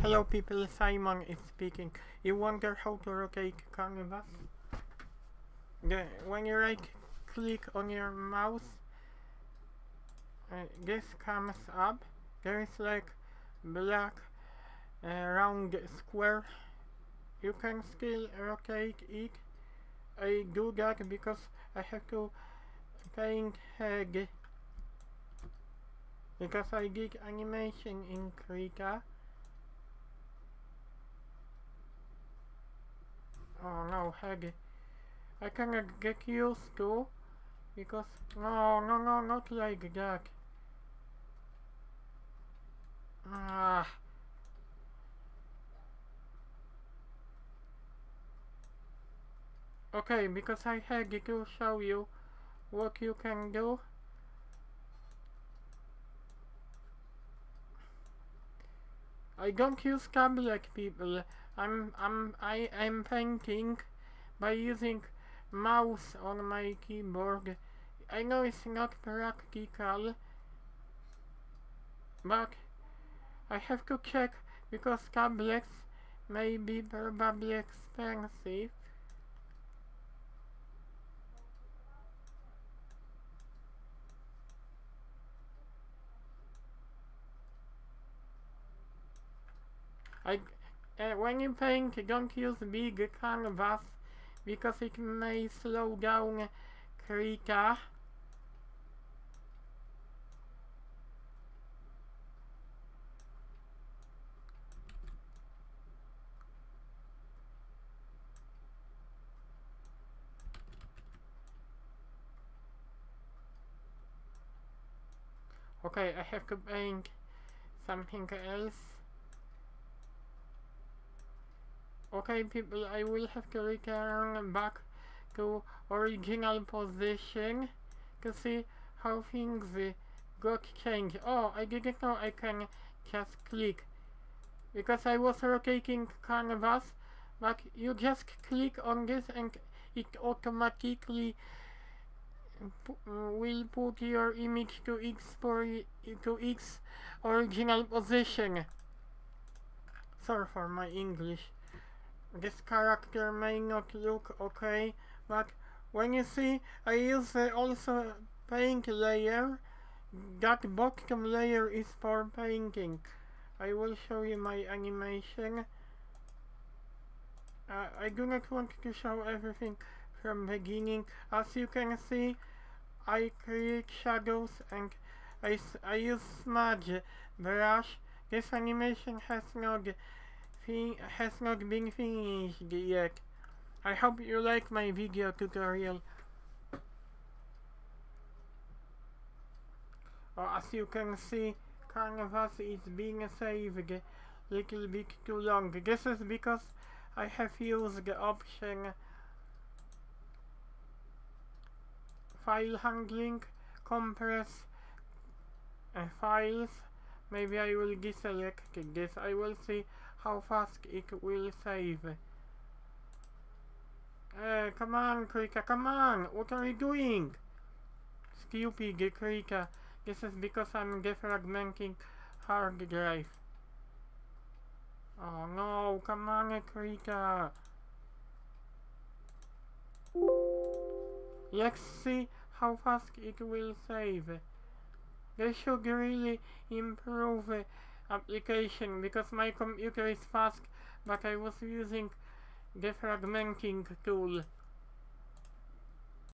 Hello people, Simon is speaking. You wonder how to rotate canvas? When you right click on your mouse, uh, this comes up. There is like black uh, round square. You can still rotate it. I do that because I have to paint head because I did animation in Krita. Head. I cannot get used to because no, no, no, not like that. Ah. Okay, because I had to show you what you can do. I don't use tablet people. I'm I'm I am painting by using mouse on my keyboard. I know it's not practical, but I have to check because tablets may be probably expensive. I, uh, when you paint, don't use big canvas because it may slow down eh, Krita. Okay, I have to paint something else. Okay people, I will have to return back to original position to see how things got changed. Oh, I didn't know I can just click. Because I was rotating canvas, but you just click on this and it automatically will put your image to X, to its original position. Sorry for my English this character may not look okay, but when you see I use uh, also paint layer, that bottom layer is for painting. I will show you my animation. Uh, I do not want to show everything from beginning. As you can see, I create shadows and I, I use smudge brush. This animation has not has not been finished yet. I hope you like my video tutorial. Uh, as you can see, Canvas is being saved a little bit too long. This is because I have used the option file handling, compress uh, files. Maybe I will deselect this. I will see how fast it will save. Uh, come on, Krita, come on! What are you doing? Stupid Krita. This is because I'm defragmenting hard drive. Oh no, come on, Krita. Let's see how fast it will save. They should really improve application because my computer is fast but I was using defragmenting tool